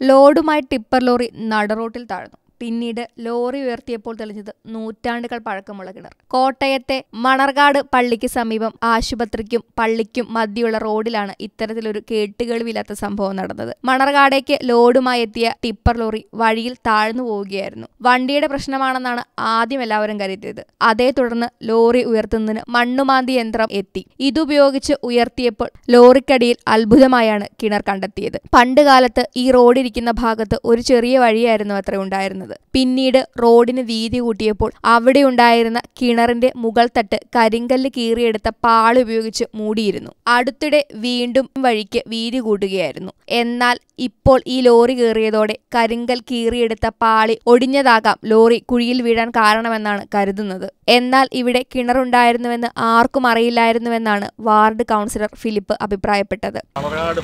ലോഡുമായി tipper lorry നടറോട്ടിൽ താഴ്ന്നു. പിന്നീട് lorry ഉയർത്തിയപ്പോൾ തെളിഞ്ഞത് നൂറ്റാണ്ടുകൾ പഴക്കമുള്ള കിണർ. കോട്ടയത്തെ മണർകാട് പള്ളിക്ക് സമീപം ആശുപത്രിക്കും പള്ളിക്കും മധ്യയുള്ള റോഡിലാണ് ഇത്തരത്തിലൊരു കേട്ടുകേൾവില്ലാത്ത സംഭവം നടന്നത്. മണർകാടേക്ക് ലോഡുമായി എത്തിയ ടിപ്പർ ലോറി വഴിയിൽ താഴ്ന്നു പോവുകയായിരുന്നു. വണ്ടിയുടെ പ്രശ്നമാണെന്നാണ് ആദ്യം എല്ലാവരും കരുതിയത്. അതേ തുടർന്ന് ലോറി ഉയർത്തുന്നതിന് മണ്ണുമാന്തി യന്ത്രം എത്തി. ഇതുപയോഗിച്ച് ഉയർത്തിയപ്പോൾ ലോറിക്കടിയിൽ അത്ഭുതമായാണ് കിണർ കണ്ടെത്തിയത്. പണ്ടുകാലത്ത് ഈ റോഡിരിക്കുന്ന ഭാഗത്ത് ഒരു ചെറിയ വഴിയായിരുന്നു അത്ര ഉണ്ടായിരുന്നത്. പിന്നീട് റോഡിന് വീതി കൂട്ടിയപ്പോൾ അവിടെ ഉണ്ടായിരുന്ന കിണറിന്റെ മുകൾ തട്ട് കരിങ്കല്ല് കീറിയെടുത്ത പാളുപയോഗിച്ച് മൂടിയിരുന്നു. അടുത്തിടെ വീണ്ടും വഴിക്ക് വീതി കൂട്ടുകയായിരുന്നു. എന്നാൽ ഇപ്പോൾ ഈ ലോറി കയറിയതോടെ കരിങ്കൽ കീറിയെടുത്ത പാളി ഒടിഞ്ഞതാകാം ലോറി കുഴിയിൽ വീഴാൻ കാരണമെന്നാണ് കരുതുന്നത്. എന്നാൽ ഇവിടെ കിണറുണ്ടായിരുന്നുവെന്ന് ആർക്കും അറിയില്ലായിരുന്നുവെന്നാണ് വാർഡ് കൗൺസിലർ ഫിലിപ്പ് അഭിപ്രായപ്പെട്ടത്.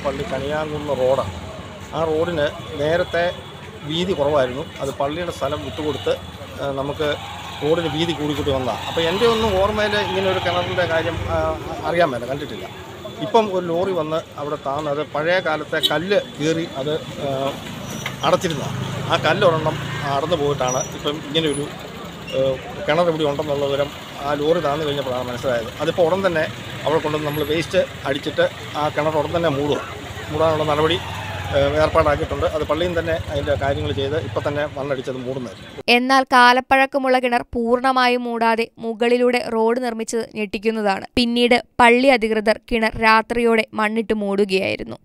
പള്ളി റോഡാണ്. ആ റോഡിന് നേരത്തെ വീതി കുറവായിരുന്നു. അത് പള്ളിയുടെ സ്ഥലം വിട്ടുകൊടുത്ത് നമുക്ക് റോഡിന് വീതി കൂടിക്കൂട്ടി വന്നതാണ് അപ്പോൾ എന്റെ ഒന്നും ഓർമ്മയിൽ ഇങ്ങനെ ഒരു കിണറിന്റെ കാര്യം അറിയാൻ മേല കണ്ടിട്ടില്ല. ഇപ്പം ഒരു ലോറി വന്ന് അവിടെ താന്നത് പഴയ കാലത്തെ കല്ല് കീറി അത് അടച്ചിരുന്ന ആ കല്ലൊരെണ്ണം അടന്നു പോയിട്ടാണ് ഇപ്പം ഇങ്ങനെയൊരു കിണർ ഇവിടെ ഉണ്ടെന്നുള്ള വിവരം ആ ലോറി താന്നു കഴിഞ്ഞപ്പോഴാണ് മനസ്സിലായത്. അതിപ്പോൾ ഉടൻ തന്നെ അവിടെ കൊണ്ടുവന്ന് നമ്മൾ വേസ്റ്റ് അടിച്ചിട്ട് ആ കിണർ ഉടൻ തന്നെ മൂടുക മൂടാനുള്ള നടപടി ഏർപ്പാടാക്കിയിട്ടുണ്ട്. അത് പള്ളിയിൽ തന്നെ അതിന്റെ കാര്യങ്ങൾ ചെയ്ത് ഇപ്പം തന്നെ മണ്ണടിച്ചത് മൂടുന്നതായിരിക്കും. എന്നാൽ കാലപ്പഴക്കമുള്ള കിണർ പൂർണമായും മൂടാതെ മുകളിലൂടെ റോഡ് നിർമ്മിച്ചത് ഞെട്ടിക്കുന്നതാണ്. പിന്നീട് പള്ളി അധികൃതർ കിണർ രാത്രിയോടെ മണ്ണിട്ട് മൂടുകയായിരുന്നു.